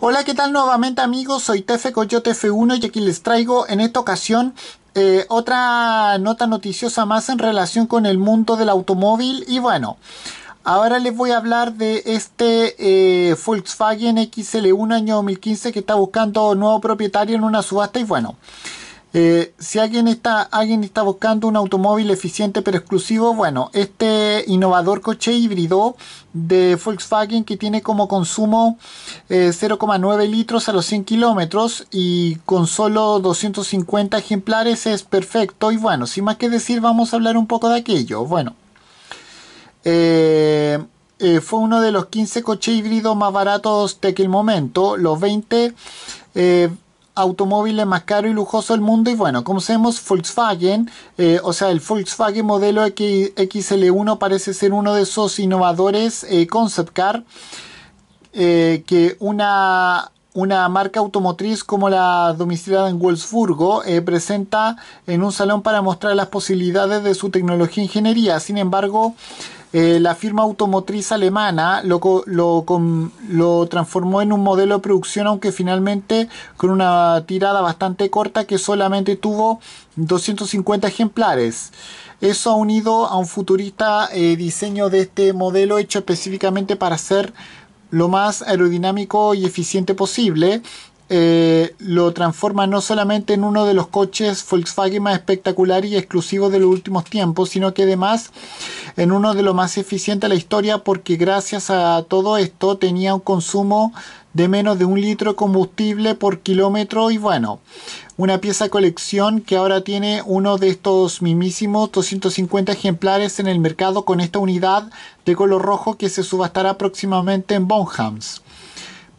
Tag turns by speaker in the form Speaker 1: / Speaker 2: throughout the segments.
Speaker 1: Hola, ¿qué tal nuevamente amigos? Soy Tefe Coyote F1 y aquí les traigo en esta ocasión eh, otra nota noticiosa más en relación con el mundo del automóvil y bueno, ahora les voy a hablar de este eh, Volkswagen XL1 año 2015 que está buscando nuevo propietario en una subasta y bueno, eh, si alguien está, alguien está buscando un automóvil eficiente pero exclusivo, bueno, este innovador coche híbrido de Volkswagen que tiene como consumo 0,9 eh, litros a los 100 kilómetros y con solo 250 ejemplares es perfecto. Y bueno, sin más que decir, vamos a hablar un poco de aquello. Bueno, eh, fue uno de los 15 coches híbridos más baratos de aquel momento. Los 20 automóviles más caro y lujoso del mundo y bueno, como sabemos Volkswagen, eh, o sea el Volkswagen modelo XL1 parece ser uno de esos innovadores eh, concept car eh, que una, una marca automotriz como la domiciliada en Wolfsburgo presenta en un salón para mostrar las posibilidades de su tecnología e ingeniería. Sin embargo, eh, la firma automotriz alemana lo, lo, transformó en un modelo de producción, aunque finalmente con una tirada bastante corta que solamente tuvo 250 ejemplares. Eso ha unido a un futurista eh, diseño de este modelo hecho específicamente para ser lo más aerodinámico y eficiente posible eh, lo transforma no solamente en uno de los coches Volkswagen más espectaculares y exclusivos de los últimos tiempos, sino que además en uno de los más eficientes de la historia porque gracias a todo esto tenía un consumo de menos de un litro de combustible por kilómetro y bueno, una pieza colección que ahora tiene uno de estos mismísimos 250 ejemplares en el mercado con esta unidad de color rojo que se subastará próximamente en Bonhams.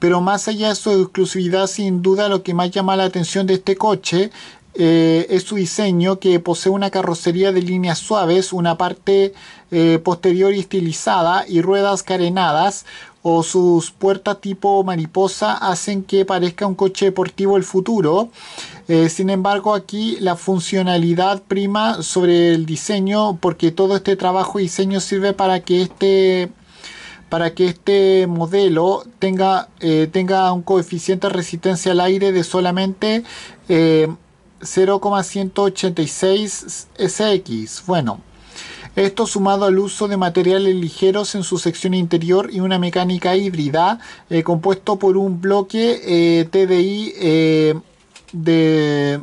Speaker 1: Pero más allá de su exclusividad, sin duda lo que más llama la atención de este coche eh, es su diseño que posee una carrocería de líneas suaves, una parte eh, posterior estilizada y ruedas carenadas o sus puertas tipo mariposa hacen que parezca un coche deportivo el futuro. Eh, sin embargo aquí la funcionalidad prima sobre el diseño porque todo este trabajo y diseño sirve para que este para que este modelo tenga, eh, tenga un coeficiente de resistencia al aire de solamente 0,186 eh, SX. Bueno, esto sumado al uso de materiales ligeros en su sección interior y una mecánica híbrida eh, compuesto por un bloque TDI de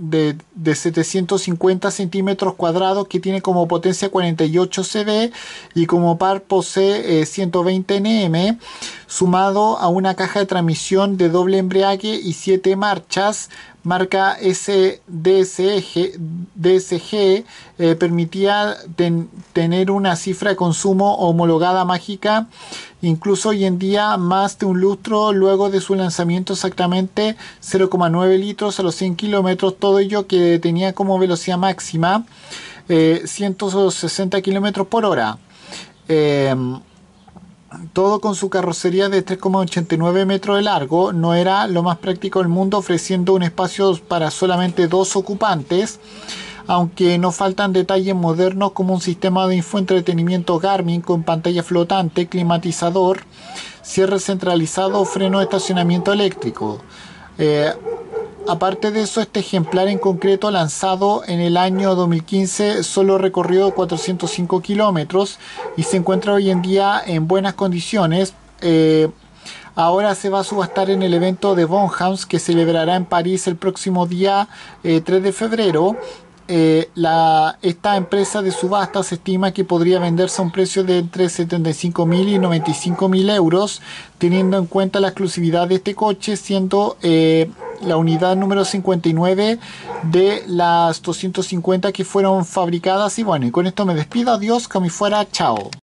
Speaker 1: de, 750 centímetros cuadrados que tiene como potencia 48 CV y como par posee 120 eh, Nm sumado a una caja de transmisión de doble embrague y 7 marchas marca SDSG, DSG eh, permitía tener una cifra de consumo homologada mágica incluso hoy en día más de un lustro luego de su lanzamiento exactamente 0,9 litros a los 100 kilómetros todo ello que tenía como velocidad máxima 160 eh, kilómetros por hora. Eh, todo con su carrocería de 3,89 metros de largo, no era lo más práctico del mundo ofreciendo un espacio para solamente dos ocupantes, aunque no faltan detalles modernos como un sistema de infoentretenimiento Garmin con pantalla flotante, climatizador, cierre centralizado, freno de estacionamiento eléctrico. Eh, Aparte de eso, este ejemplar en concreto lanzado en el año 2015 solo recorrió 405 kilómetros y se encuentra hoy en día en buenas condiciones. Eh, ahora se va a subastar en el evento de Bonhams que celebrará en París el próximo día 3 eh, de febrero eh, la, esta empresa de subasta se estima que podría venderse a un precio de entre 75 mil y 95 mil euros, teniendo en cuenta la exclusividad de este coche, siendo eh, la unidad número 59 de las 250 que fueron fabricadas. Y bueno, y con esto me despido. Adiós, que fuera. Chao.